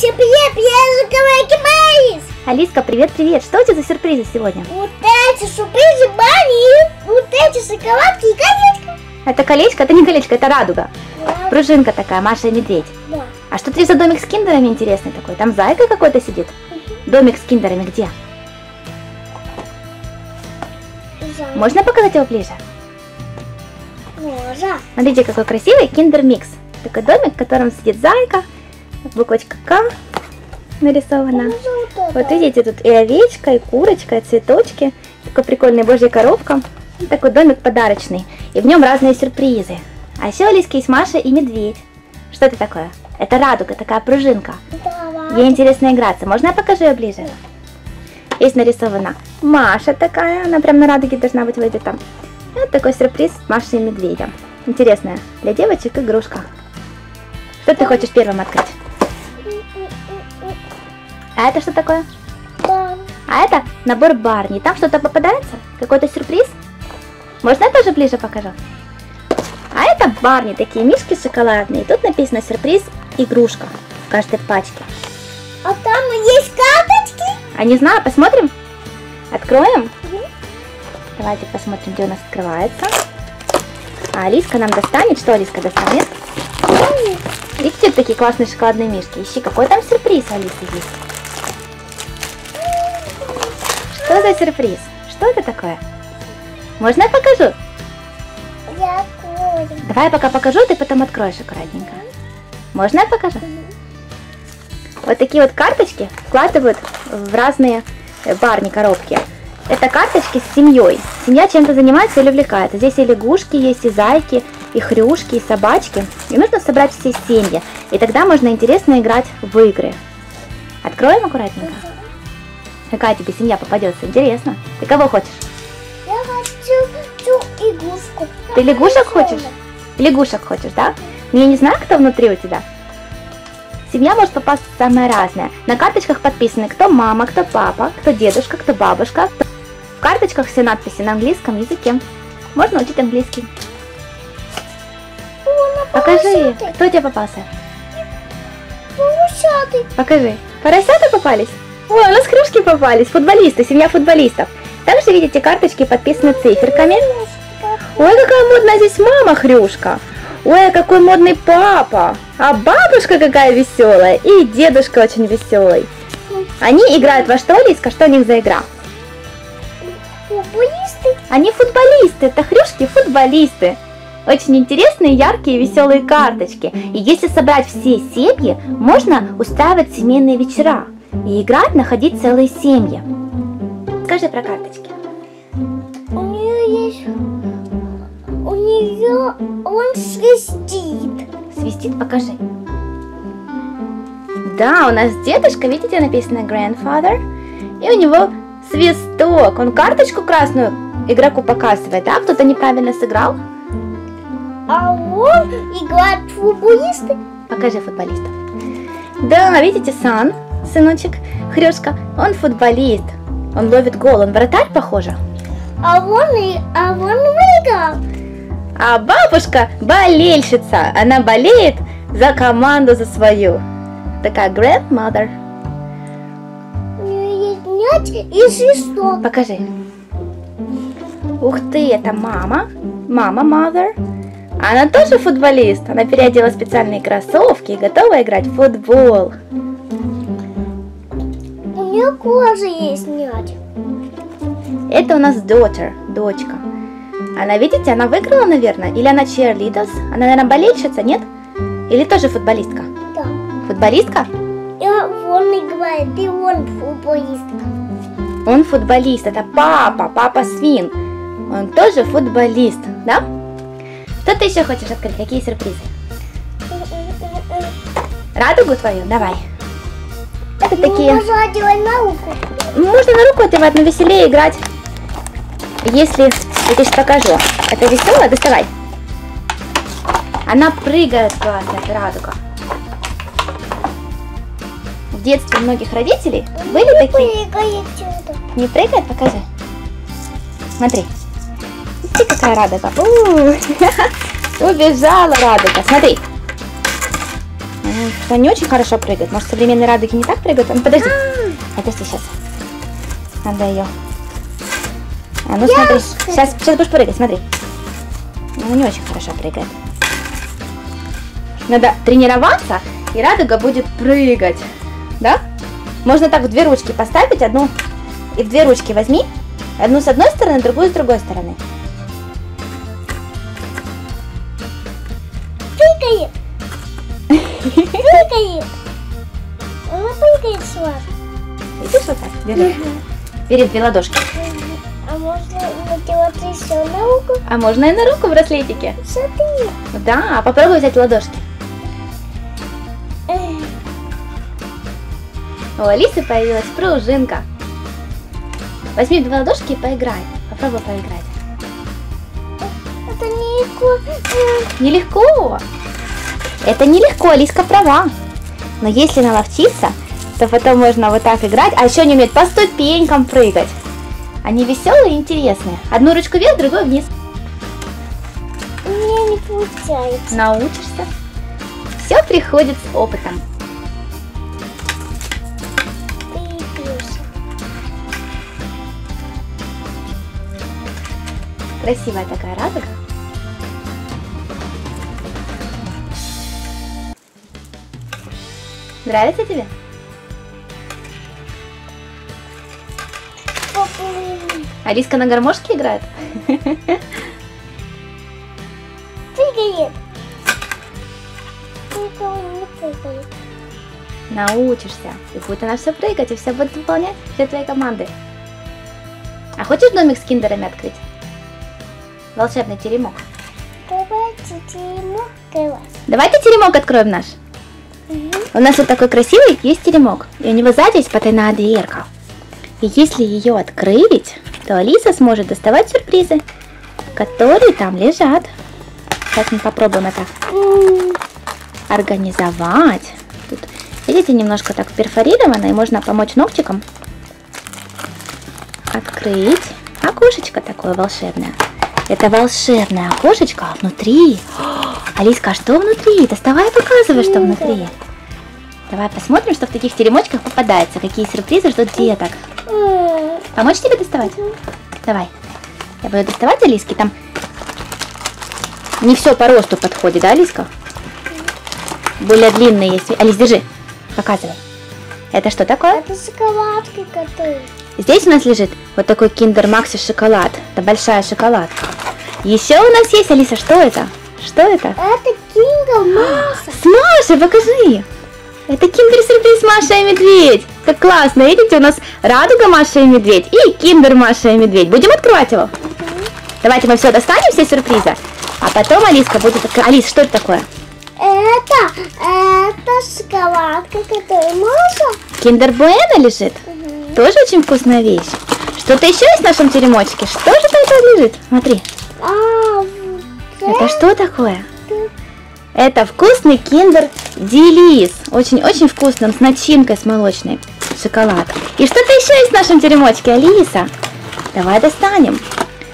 Всем привет, я Жуковая Борис. Алиска, привет-привет. Что у тебя за сюрпризы сегодня? Вот эти сюрпризы Борис. Вот эти шоколадки и колечко. Это колечко? Это не колечко, это радуга. Да, Пружинка такая, Маша и медведь. да. А что ты за домик с киндерами интересный такой? Там зайка какой-то сидит? Домик с киндерами где? За. Можно показать его ближе? Можно. Смотрите, какой красивый киндер микс. Такой домик, в котором сидит зайка, буквочка К нарисована. Можно вот видите, тут и овечка, и курочка, и цветочки. Такой прикольный божья коровка. Такой домик подарочный. И в нем разные сюрпризы. А еще Лиски есть Маша и медведь. Что это такое? Это радуга, такая пружинка. Ей интересно играться. Можно я покажу ее ближе? Есть нарисована Маша такая, она прям на радуге должна быть вроде там. И вот такой сюрприз с Машей и медведем. Интересная для девочек игрушка. Что ты хочешь первым открыть? А это что такое? Да. А это набор Барни. Там что-то попадается? Какой-то сюрприз? Можно я тоже ближе покажу? А это Барни, такие мишки шоколадные. Тут написано сюрприз игрушка в каждой пачке. А там есть карточки? А не знаю, посмотрим? Откроем? Мгм. Давайте посмотрим, где у нас открывается. А Алиска нам достанет. Что Алиска достанет? Видите, такие классные шоколадные мишки. Ищи, какой там сюрприз у Алисы есть. Что за сюрприз? Что это такое? Можно я покажу? Я курю. Давай я пока покажу, ты потом откроешь аккуратненько. Можно я покажу? Вот такие вот карточки вкладывают в разные барни коробки. Это карточки с семьей. Семья чем-то занимается или увлекается. Здесь и лягушки есть, и зайки, и хрюшки, и собачки. И нужно собрать все семьи. И тогда можно интересно играть в игры. Откроем аккуратненько. Какая тебе семья попадется? Интересно. Ты кого хочешь? Я хочу ту игрушку. Ты лягушек хочешь? Лягушек хочешь, да? Но я не знаю, кто внутри у тебя. Семья может попасть самая разная. На карточках подписаны, кто мама, кто папа, кто дедушка, кто бабушка. В карточках все надписи на английском языке. Можно учить английский. О, Покажи, кто тебе попался. Поросятый. Покажи. Поросята попались? Ой, у нас кружки попались. Футболисты, семья футболистов. Также видите, карточки подписаны циферками. Ой, какая модная здесь мама хрюшка. Ой, какой модный папа. А бабушка какая веселая. И дедушка очень веселый. Они играют во что, Лиска? Что у них за игра? Футболисты. Они футболисты. Это хрюшки футболисты. Очень интересные, яркие, веселые карточки. И если собрать все семьи, можно устраивать семейные вечера. И играть, находить целые семьи. Скажи про карточки. У нее есть... У нее... Он свистит. Свистит, покажи. Да, у нас дедушка, видите, написано grandfather. И у него свисток. Он карточку красную игроку показывает, да? Кто-то неправильно сыграл. А он играет футболисты. Покажи футболистов. Да, видите, Сан, сыночек, Хрюшка, он футболист. Он ловит гол, он вратарь, похоже. А он, и... а он выиграл. А бабушка болельщица. Она болеет за команду, за свою. Такая grandmother. Мяч и свисток. Покажи. Ух ты, это мама. Мама, mother. Она тоже футболист. Она переодела специальные кроссовки и готова играть в футбол. Нее кожа есть мяч. Это у нас daughter, дочка. Она, видите, она выиграла, наверное? Или она cheerleaders? Она, наверное, болельщица, нет? Или тоже футболистка? Да. Футболистка? И он играет, и он футболист. Он футболист, это папа, папа свин. Он тоже футболист, да? Что ты еще хочешь открыть? Какие сюрпризы? Радугу твою? Давай. Это такие... Можно одевать на руку. Можно на руку одевать, но веселее играть. Если... Я тебе сейчас покажу. Это весело? Доставай. Она прыгает классно, это радуга. В детстве у многих родителей были такие... Прыгает. Не прыгает? Покажи. Смотри. Смотри, какая радуга. У, Убежала радуга. Смотри. М, Она не очень хорошо прыгает. Может, современные радуги не так прыгают? Ну, подожди. Подожди сейчас. Надо ее. А ну смотри. Сейчас, сейчас будешь прыгать, смотри. Ну, Она не очень хорошо прыгает. Надо тренироваться, и радуга будет прыгать. Да? Можно так в две ручки поставить, одну и в две ручки возьми. Одну с одной стороны, другую с другой стороны. Прыгает. Она прыгает с вас. Видишь вот так? Держи. Бери две ладошки. А можно надевать еще на руку? А можно и на руку браслетики. Смотри. Да, попробуй взять ладошки. У Алисы появилась пружинка. Возьми две ладошки и поиграй. Попробуй поиграть. Это не легко. Эх, Нелегко. Это нелегко, Алиска права. Но если наловчиться, то потом можно вот так играть. А еще они умеют по ступенькам прыгать. Они веселые и интересные. Одну ручку вверх, другую вниз. У меня не получается. Научишься. Все приходит с опытом. Красивая такая радуга. Нравится тебе? Алиска на гармошке играет? Прыгает. Прыгает. Научишься. И будет она все прыгать, и все будет выполнять все твои команды. А хочешь домик с киндерами открыть? Волшебный теремок. Давайте ему открывать. Давайте теремок откроем наш. Мгм. У нас вот такой красивый есть теремок. И у него сзади есть потайная дверка. И если ее открыть, то Алиса сможет доставать сюрпризы, которые там лежат. Сейчас мы попробуем это организовать. Тут, видите, немножко так перфорировано, и можно помочь ногтиком открыть окошечко такое волшебное. Это волшебное окошечко, а внутри... Алиска, а что внутри? Доставай и показывай, что внутри. Давай посмотрим, что в таких теремочках попадается, какие сюрпризы ждут деток. Помочь тебе доставать? Давай. Я буду доставать Алиски. Там не все по росту подходит, да, Алиска? Более длинные есть. Алис, держи. Показывай. Это что такое? Это шоколадка, которая. Здесь у нас лежит вот такой Kinder Maxi шоколад. Это большая шоколадка. Еще у нас есть, Алиса, что это? Что это? Это Маша. С Машей, покажи. Это киндер сюрприз Маша и Медведь. Как классно. Видите, у нас радуга Маша и Медведь и киндер Маша и Медведь. Будем открывать его? Давайте мы все достанем, все сюрпризы. А потом Алиска будет открывать. Алис, что это такое? Это, это шоколадка, которая Маша. Kinder Bueno лежит. Мгм. Тоже очень вкусная вещь. Что-то еще есть в нашем теремочке? Что же там лежит? Смотри. А, вот Это что такое? Это. Вкусный киндер Делис. Очень-очень вкусным, с начинкой с молочной. Шоколад. И что-то еще есть в нашем теремочке, Алиса. Давай достанем.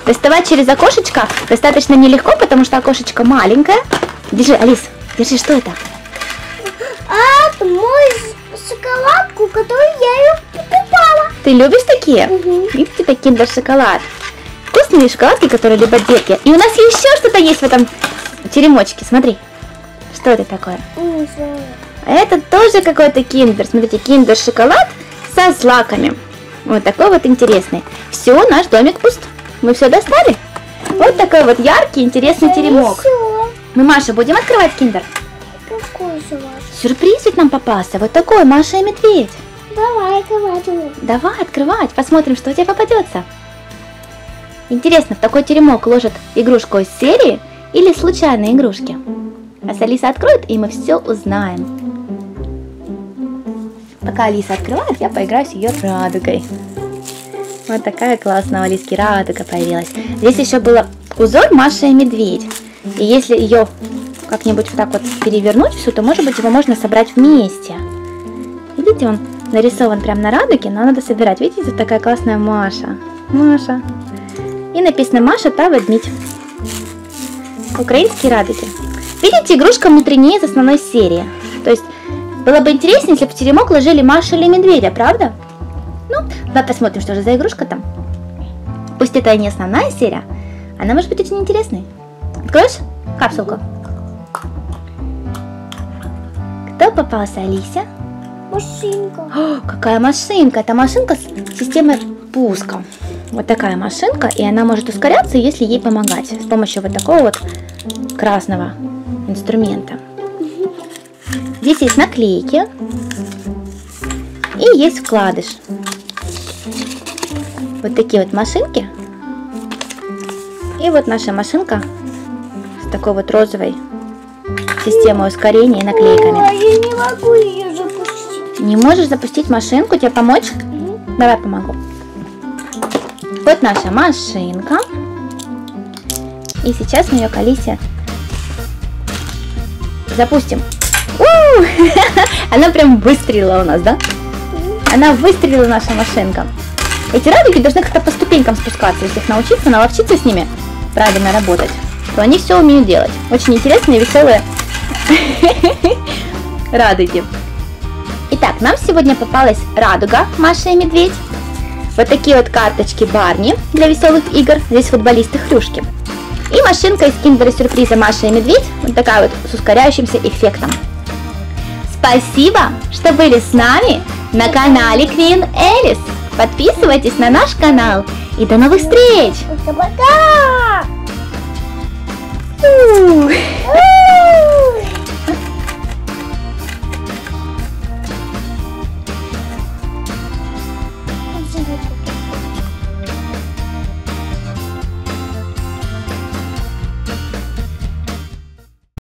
Доставать через окошечко достаточно нелегко, потому что окошечко маленькое. Держи, Алис, держи, что это? А, это мой шоколадку, которую я ее покупала. Ты любишь такие? Мгм. Видите, это киндер шоколад. Вкусные шоколадки, которые любят детки. И у нас еще что-то есть в этом теремочке. Смотри. Что это такое? Не знаю. Это тоже какой-то киндер. Смотрите, киндер шоколад со злаками. Вот такой вот интересный. Все, наш домик пуст. Мы все достали. Вот такой вот яркий, интересный теремок. Мы, Маша, будем открывать киндер? Какой же ваш? Сюрприз ведь нам попался. Вот такой, Маша и Медведь. Давай, давай, Давай открывать, посмотрим, что у тебя попадется. Интересно, в такой теремок ложат игрушку из серии или случайные игрушки? А с Алиса откроет, и мы все узнаем. Пока Алиса открывает, я поиграю с ее радугой. Вот такая классная у Алиски радуга появилась. Здесь еще было узор Маша и Медведь. И если ее как-нибудь вот так вот перевернуть всю, то может быть его можно собрать вместе. Видите, он нарисован прямо на радуге, но надо собирать. Видите, тут такая классная Маша. Маша. И написано Маша та ведмідь. Украинские радуги. Видите, игрушка внутреннее из основной серии. То есть было бы интереснее, если бы в теремок ложили Машу или медведя, правда? Ну, давай посмотрим, что же за игрушка там. Пусть это и не основная серия, она может быть очень интересной. Откроешь капсулку? Кто попался, Алися? Машинка. О, какая машинка! Это машинка с системой пуска. Вот такая машинка, и она может ускоряться, если ей помогать с помощью вот такого вот красного инструмента. Здесь есть наклейки и есть вкладыш. Вот такие вот машинки. И вот наша машинка с такой вот розовой системой ускорения и наклейками. я не могу ее запустить. Не можешь запустить машинку? Тебе помочь? Давай помогу. Вот наша машинка. И сейчас мы ее к Алисе запустим. У! Она прям выстрелила у нас, да? Она выстрелила, наша машинка. Эти радуги должны как-то по ступенькам спускаться. Если их научиться, наловчиться с ними правильно работать, то они все умеют делать. Очень интересные, веселые радуги. Итак, нам сегодня попалась радуга Маша и Медведь. Вот такие вот карточки Барни для веселых игр. Здесь футболисты хрюшки. И машинка из киндера сюрприза Маша и Медведь. Вот такая вот с ускоряющимся эффектом. Спасибо, что были с нами на канале Queen Элис. Подписывайтесь на наш канал. И до новых встреч! У.